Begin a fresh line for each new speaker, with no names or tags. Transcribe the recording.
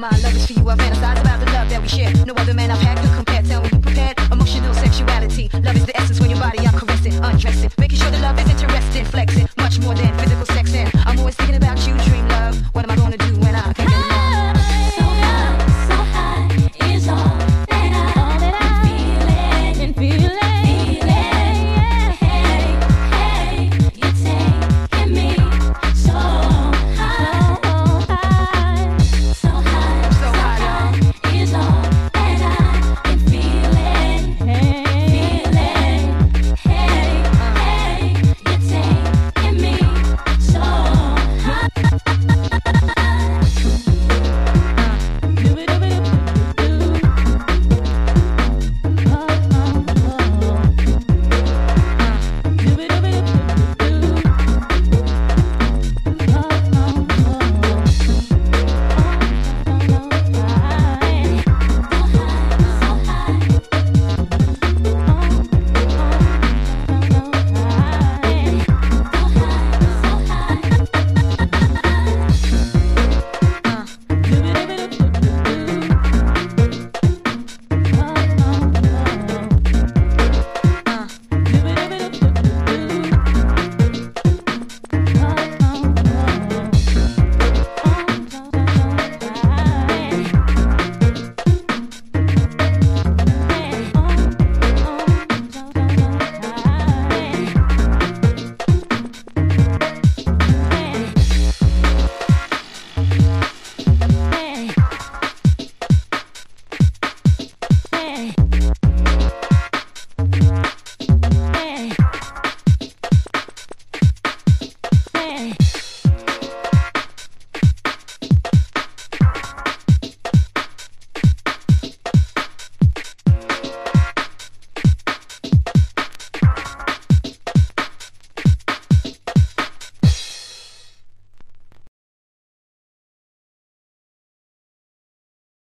Making about the love is interesting, flexing, much more than physical sex. And I'm always thinking about you, dream love. is interesting, flexing. Much more than going